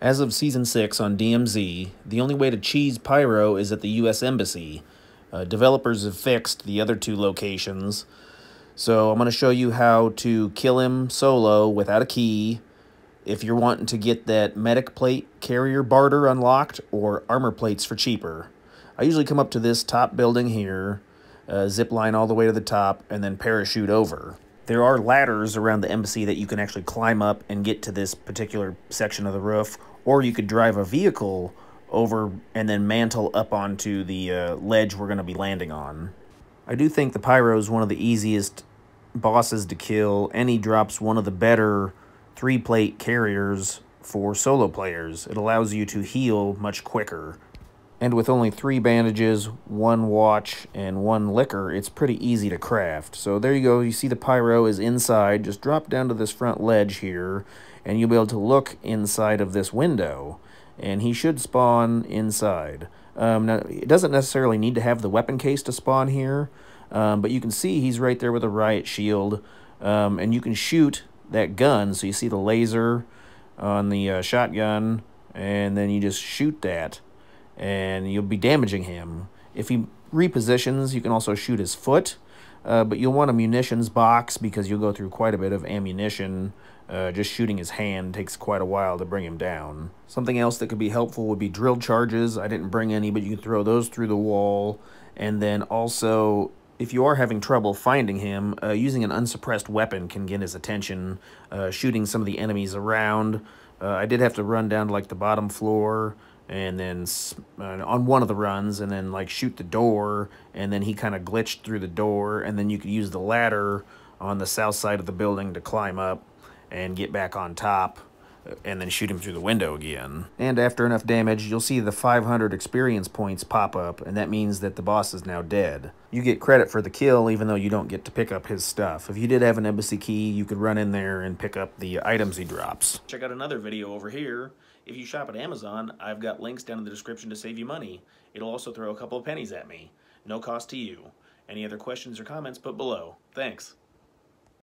As of Season 6 on DMZ, the only way to cheese Pyro is at the U.S. Embassy. Uh, developers have fixed the other two locations, so I'm going to show you how to kill him solo without a key if you're wanting to get that medic plate carrier barter unlocked or armor plates for cheaper. I usually come up to this top building here, uh, zip line all the way to the top, and then parachute over. There are ladders around the embassy that you can actually climb up and get to this particular section of the roof, or you could drive a vehicle over and then mantle up onto the uh, ledge we're going to be landing on. I do think the Pyro is one of the easiest bosses to kill, and he drops one of the better three-plate carriers for solo players. It allows you to heal much quicker. And with only three bandages, one watch, and one liquor, it's pretty easy to craft. So there you go. You see the pyro is inside. Just drop down to this front ledge here, and you'll be able to look inside of this window. And he should spawn inside. Um, now, it doesn't necessarily need to have the weapon case to spawn here, um, but you can see he's right there with a riot shield. Um, and you can shoot that gun. So you see the laser on the uh, shotgun, and then you just shoot that and you'll be damaging him. If he repositions, you can also shoot his foot, uh, but you'll want a munitions box because you'll go through quite a bit of ammunition. Uh, just shooting his hand takes quite a while to bring him down. Something else that could be helpful would be drill charges. I didn't bring any, but you can throw those through the wall. And then also, if you are having trouble finding him, uh, using an unsuppressed weapon can get his attention, uh, shooting some of the enemies around. Uh, I did have to run down to like the bottom floor and then uh, on one of the runs and then like shoot the door and then he kind of glitched through the door and then you could use the ladder on the south side of the building to climb up and get back on top and then shoot him through the window again. And after enough damage, you'll see the 500 experience points pop up, and that means that the boss is now dead. You get credit for the kill, even though you don't get to pick up his stuff. If you did have an embassy key, you could run in there and pick up the items he drops. Check out another video over here if you shop at Amazon, I've got links down in the description to save you money. It'll also throw a couple of pennies at me. No cost to you. Any other questions or comments, put below. Thanks.